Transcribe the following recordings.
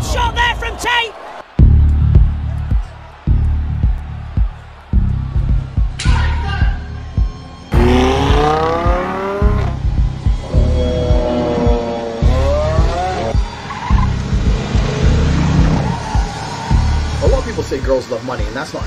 Good shot there from Tate. A lot of people say girls love money, and that's not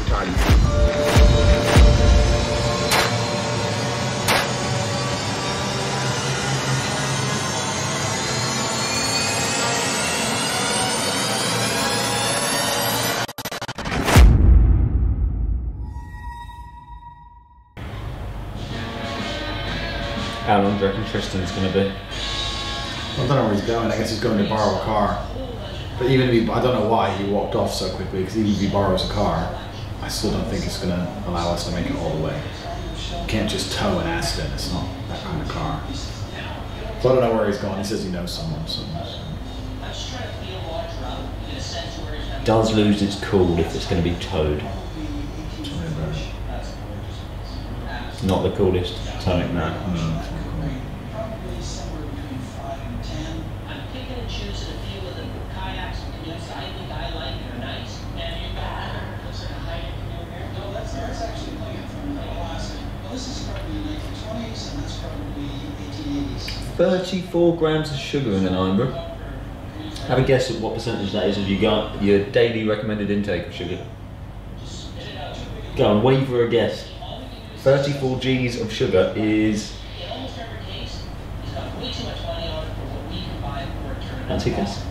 How long do you reckon Tristan's going to be? I don't know where he's going. I guess he's going to borrow a car. But even if he, I don't know why he walked off so quickly. Because even if he borrows a car, I still don't think it's going to allow us to make it all the way. You can't just tow an Aston. It's not that kind of car. So I don't know where he's going. He says he knows someone. So, Does lose its cool if it's going to be towed. Not the coolest towing, no. Mm. Thirty-four grams of sugar in an Irn-Bru. Have a guess at what percentage that is of you got your daily recommended intake of sugar. Go on, waver a guess. 34 G's of sugar is. That's a guess.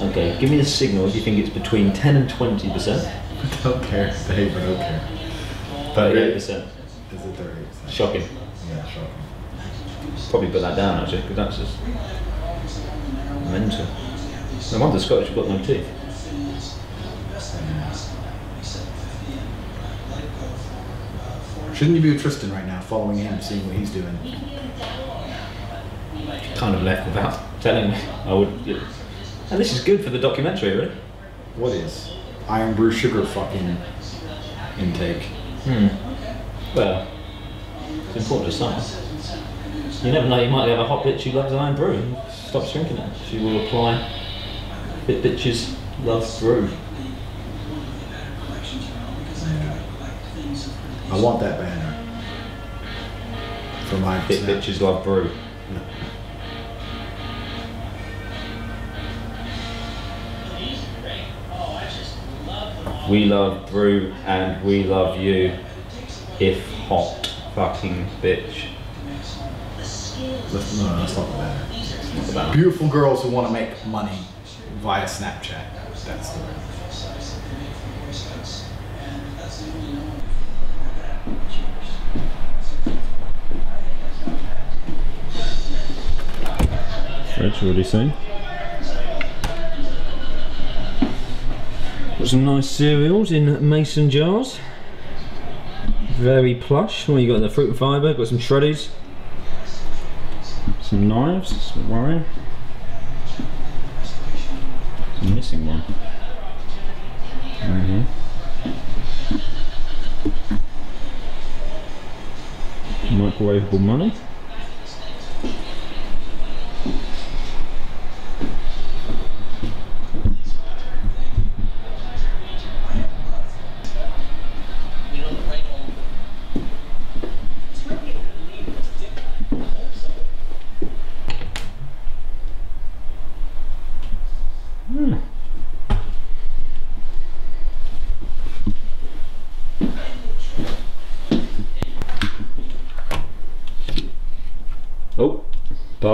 Okay, give me the signal if you think it's between 10 and 20 percent. don't care. Dave, I don't care. 38 percent. Is it 38? Shocking. Yeah, shocking. Probably put that down actually, because that's just mental. No wonder the Scottish have got no teeth. Shouldn't you be with Tristan right now, following him, seeing what he's doing? Kind of left without telling me. I would. And this is good for the documentary, really. What is Irn-Bru sugar fucking intake? Hmm. Well, it's important to some. You never know, you might have a hot bitch who loves Irn-Bru and stops drinking it. She will apply Bit bitches love brew. I want that banner for my Bit bitches love brew. We love brew and we love you. If hot fucking bitch. No, no, that's not the banner. Not the banner. Beautiful girls who want to make money via Snapchat. That's the banner. Fred's already seen. Got some nice cereals in mason jars. Very plush. What you got? The fruit and fibre. Got some shreddies. Some knives. Some. Some missing one. Right here. Microwavable money.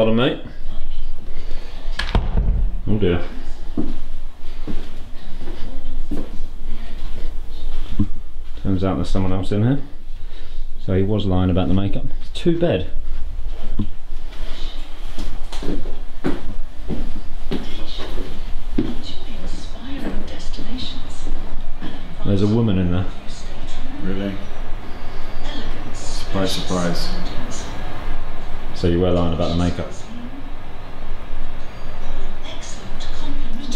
Pardon mate. Oh dear. Turns out there's someone else in here. So he was lying about the makeup. It's too bad. There's a woman in there. Really? Surprise, surprise. So you were lying about the makeup.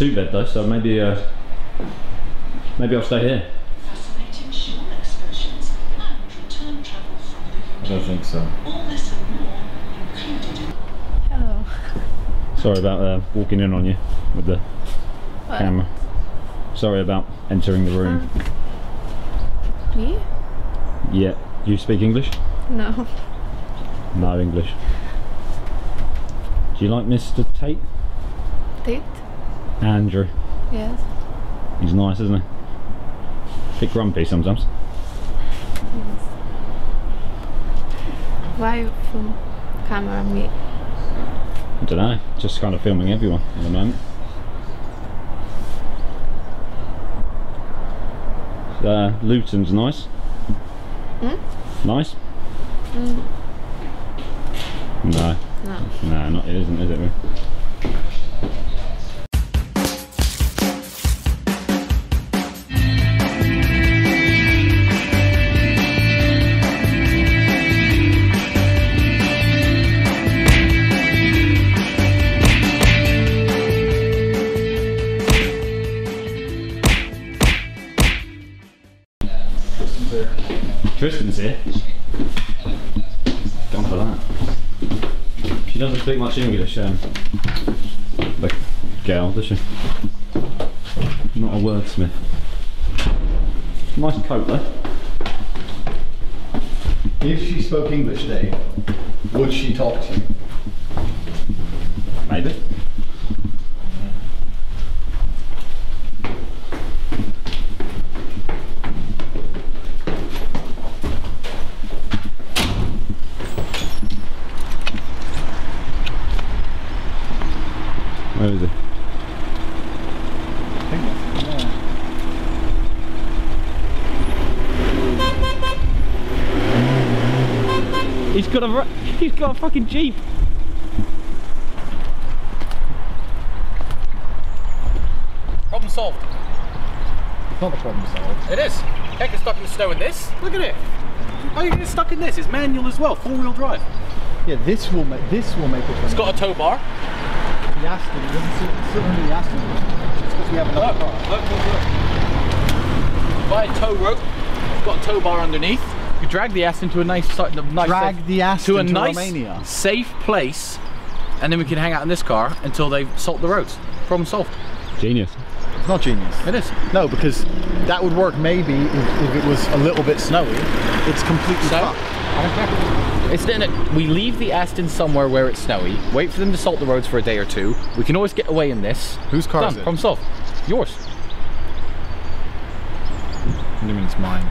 Too bad though, so maybe uh, maybe I'll stay here. Fascinating shore excursions and return travel from the I don't think so. All this and more included in Hello. Sorry about uh, walking in on you with the What? camera. Sorry about entering the room. Me? Yeah. Do you speak English? No. No English. Do you like Mr. Tate? Date? Andrew. Yes. He's nice, isn't he? A Bit grumpy sometimes. Why from camera me? I don't know. Just kind of filming everyone at the moment. Uh, Luton's nice. Hmm? Nice? Mm, No. no. No, not it isn't, is it? Tristan's here. Gone for that. She doesn't speak much English, um, the girl, does she? Not a wordsmith. Nice coat though. If she spoke English, Dave, would she talk to you? Maybe. Where is he? I think that's, yeah. He's got a ru- he's got a fucking jeep. Problem solved. It's not the problem solved. It is. Can't stuck in the snow in this. Look at it. How you get stuck in this? It's manual as well, four-wheel drive. Yeah, this will make this will make it. It's got a tow bar. the Aston. It doesn't sit, sit under the Aston. It's because we have another Look, car. look, look, look. By a tow rope. It's got a tow bar underneath. You drag the ass into a nice, a nice Drag safe- the Aston to a nice, Romania. safe place, and then we can hang out in this car until they salt the roads. Problem solved. Genius. It's not genius. It is. No, because that would work maybe if, if it was a little bit snowy. It's completely So? fucked. I don't care. It's then we leave the Aston somewhere where it's snowy. Wait for them to salt the roads for a day or two. We can always get away in this. Whose car Done. is it? Problem solved. Yours. I mean, it's mine.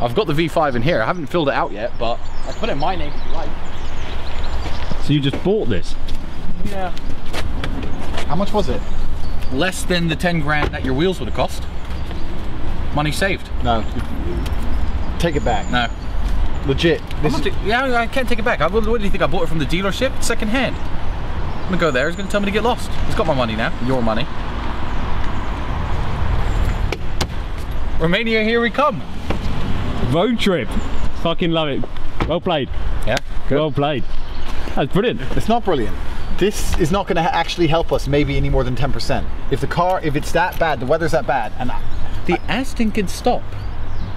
I've got the V5 in here. I haven't filled it out yet, but I put it in my name if you like. So you just bought this? Yeah. How much was it? Less than the 10 grand that your wheels would have cost. Money saved. No. Take it back. No. Legit. Yeah, I can't take it back. I, what, what do you think? I bought it from the dealership, second hand. I'm gonna go there. He's gonna tell me to get lost. He's got my money now. Your money. Romania, here we come. Road trip. Fucking love it. Well played. Yeah. Well played. That's brilliant. it's not brilliant. This is not going to actually help us maybe any more than 10%. If the car, if it's that bad, the weather's that bad, and I, The Aston can stop.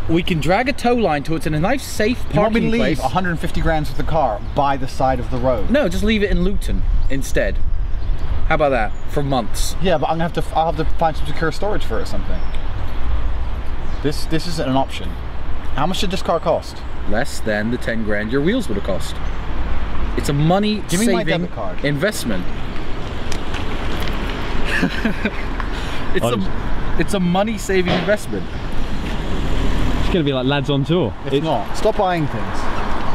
We can drag a tow line to it in a nice, safe you want me to parking leave place. 150 grams of the car by the side of the road. No, just leave it in Luton instead. How about that? For months. Yeah, but I'm gonna have to. I'll have to find some secure storage for it or something. This this isn't an option. How much did this car cost? Less than the 10 grand your wheels would have cost. It's a money Give saving debit card. investment. it's I a it's a money saving investment. It's gonna be like lads on tour. It's not. Stop buying things.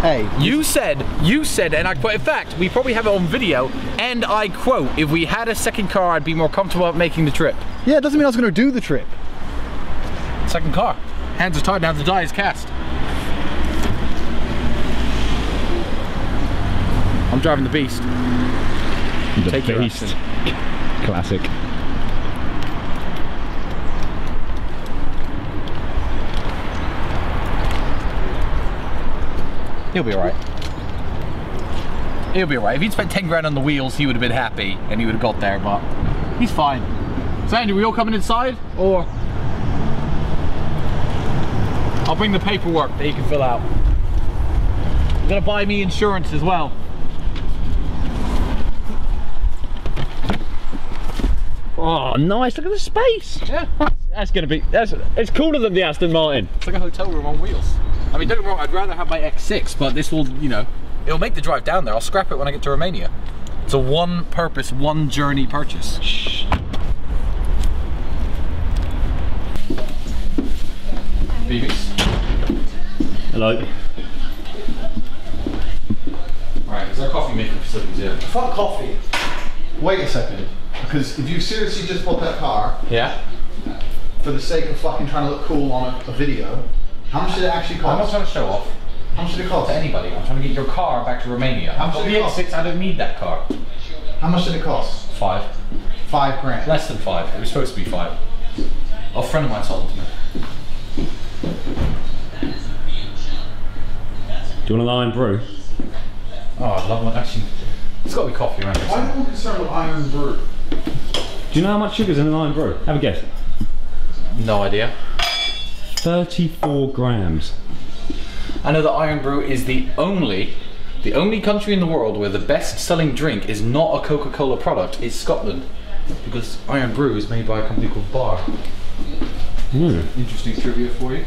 Hey, You said, you said, and I quote, in fact, we probably have it on video, and I quote, if we had a second car, I'd be more comfortable making the trip. yeah, it doesn't mean I was gonna do the trip. Second car. Hands are tied, now the die is cast. I'm driving the beast. The Take beast. Classic. He'll be alright. He'll be alright. If he'd spent 10 grand on the wheels, he would have been happy and he would have got there, but he's fine. So Andy, we all coming inside? Or I'll bring the paperwork that you can fill out. You're gonna buy me insurance as well. Oh, nice! Look at the space. Yeah. That's gonna be. That's. It's cooler than the Aston Martin. It's like a hotel room on wheels. I mean, don't get me wrong, I'd rather have my X6, but this will, you know, it'll make the drive down there. I'll scrap it when I get to Romania. It's a one purpose, one journey purchase. Shh. Beavis. Hello. Alright, is there coffee making facilities here? Fuck coffee. Wait a second. Because if you seriously just bought that car Yeah? for the sake of fucking trying to look cool on a, a video, how much did it actually cost? I'm not cost? trying to show off How much did it cost? to anybody. I'm trying to get your car back to Romania. How I've much got did the it cost? X6, I don't need that car. How much did it cost? Five. Five grand. Less than five. It was supposed to be five. A friend of mine sold it to me. Do you want an Irn-Bru? Oh, I love one. Actually, it's got to be coffee around here. I'm more concerned with Irn-Bru. Do you know how much sugar's in an Irn-Bru? Have a guess. No idea. 34 grams. I know that Irn-Bru is the only, the only country in the world where the best-selling drink is not a Coca-Cola product. It's Scotland, because Irn-Bru is made by a company called Barr. Hmm. Interesting trivia for you.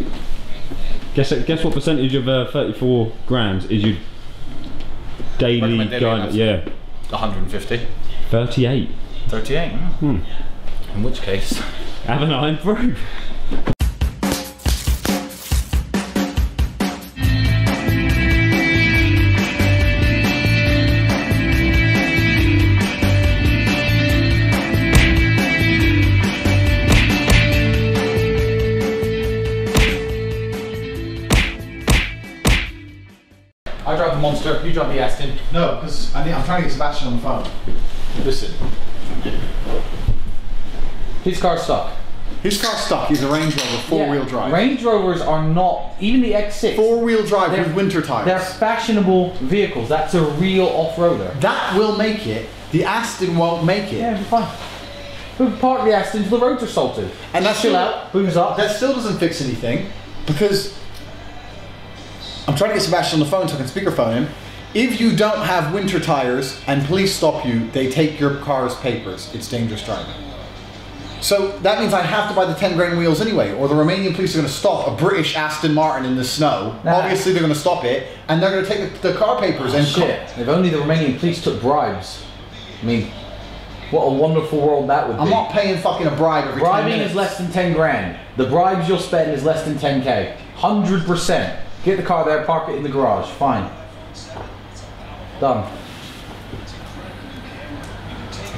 Guess guess what percentage of uh, 34 grams is your daily guide? Yeah, 150. 38. 38. Hmm. In which case, Have an iron trying to get Sebastian on the phone. Listen. His car's stuck. His car's stuck. He's a Range Rover, four-wheel Yeah, drive. Range Rovers are not even the X6. Four-wheel drive They're- with winter tires. They're fashionable vehicles. That's a real off-roader. That will make it. The Aston won't make it. Yeah, it'll be fine. We'll park the Aston till the roads are salted. And that's chill still- out, booze up. That still doesn't fix anything because I'm trying to get Sebastian on the phone so I can speakerphone him. If you don't have winter tires and police stop you, they take your car's papers. It's dangerous driving. So that means I have to buy the 10 grand wheels anyway, or the Romanian police are going to stop a British Aston Martin in the snow. Nah. Obviously, they're going to stop it, and they're going to take the, the car papers and Shit. If only the Romanian police took bribes. I mean, what a wonderful world that would be. I'm not paying fucking a bribe every 10 Bribing is less than 10 grand. The bribes you'll spend is less than 10k. 100%. Get the car there, park it in the garage. Fine. Done.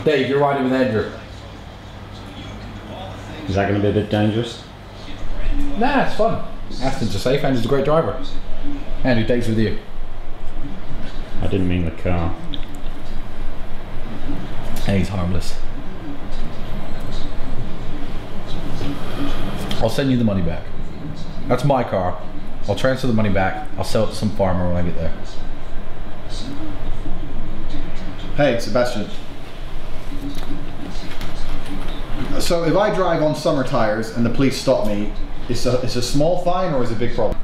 Dave, you're riding with Andrew. Is that going to be a bit dangerous? Nah, it's fun. Aston's a safe. Andrew's a great driver. Andrew, Dave's with you. I didn't mean the car. And he's harmless. I'll send you the money back. That's my car. I'll transfer the money back. I'll sell it to some farmer when I get there. Hey, Sebastian. So if I drive on summer tires and the police stop me, it's a it's a small fine or is it a big problem?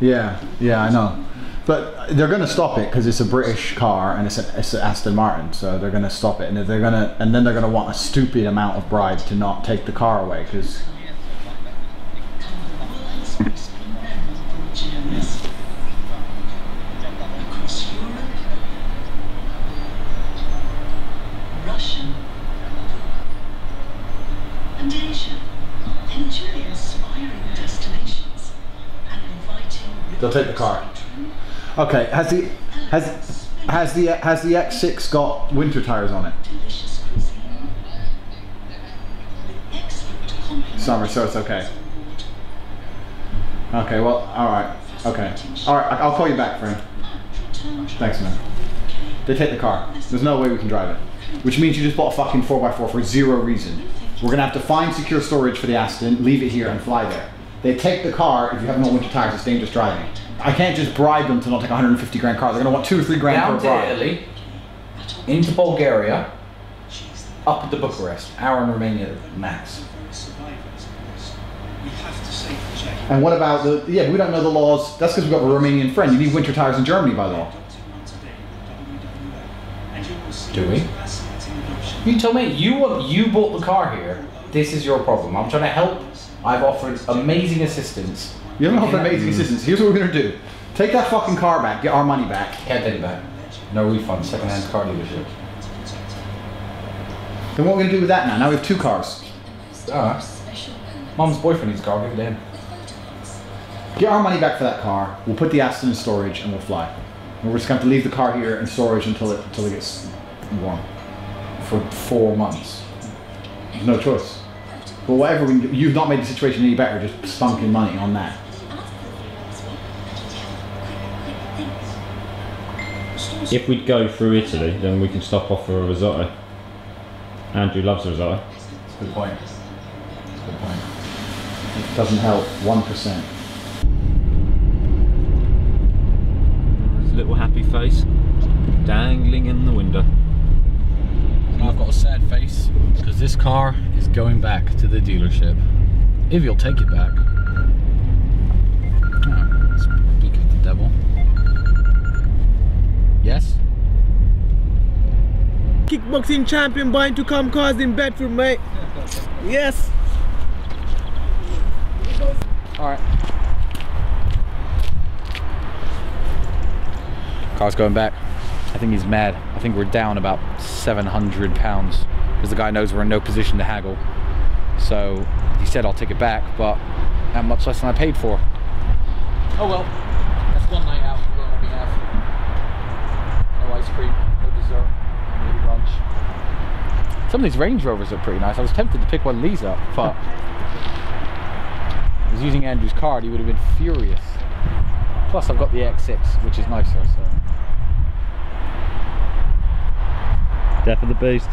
Yeah, yeah, I know. But they're going to stop it because it's a British car and it's an it's an Aston Martin, so they're going to stop it, and they're going to, and then they're going to want a stupid amount of bribe to not take the car away because take the car. Okay, has the has has the has the X6 got winter tires on it? delicious cuisine with excellent complementary Summer, so it's okay. Okay, well, all right, okay, all right. I'll call you back, friend. Thanks, man. They take the car. There's no way we can drive it. Which means you just bought a fucking 4x4 for zero reason. We're gonna have to find secure storage for the Aston, leave it here, and fly there. They take the car if you have no winter tires. It's dangerous driving. I can't just bribe them to not take a 150 grand car. They're gonna want two or three grand Down per to bribe. Italy, into Bulgaria, up to Bucharest. Hour in Romania max. And what about the? Yeah, we don't know the laws. That's because we've got a Romanian friend. You need winter tires in Germany by law. Do we? You tell me. You you bought the car here. This is your problem. I'm trying to help. I've offered amazing assistance. You don't offer Yeah. amazing assistance. Here's what we're gonna do. Take that fucking car back, get our money back. Can't take it back. No refund. Second-hand car dealership. Then what are we gonna do with that now? Now we have two cars. Alright. Mom's boyfriend needs a car. Give it to him. Get our money back for that car. We'll put the Aston in storage and we'll fly. And we're just going to have to leave the car here in storage until it until it gets warm. For four months. No choice. But whatever we do, you've not made the situation any better. Just spunking money on that. If we go through Italy, then we can stop off for a risotto. Andrew loves a risotto. That's a good point. That's a good point. It doesn't help. One percent. His little happy face dangling in the window. I've got a sad face because this car is going back to the dealership. If you'll take it back. Oh, speak of the devil. Yes? kickboxing champion buying to come cars in Bedford, mate. Yes. Alright. Car's going back. I think he's mad. I think we're down about 700 pounds because the guy knows we're in no position to haggle. So he said I'll take it back, but how much less than I paid for. Oh well, that's one night out we're going to have. No ice cream, no dessert, maybe lunch. Some of these Range Rovers are pretty nice. I was tempted to pick one of these up, but I was using Andrew's card, he would have been furious. Plus, I've got the X6, which is nicer. So Death of the beast.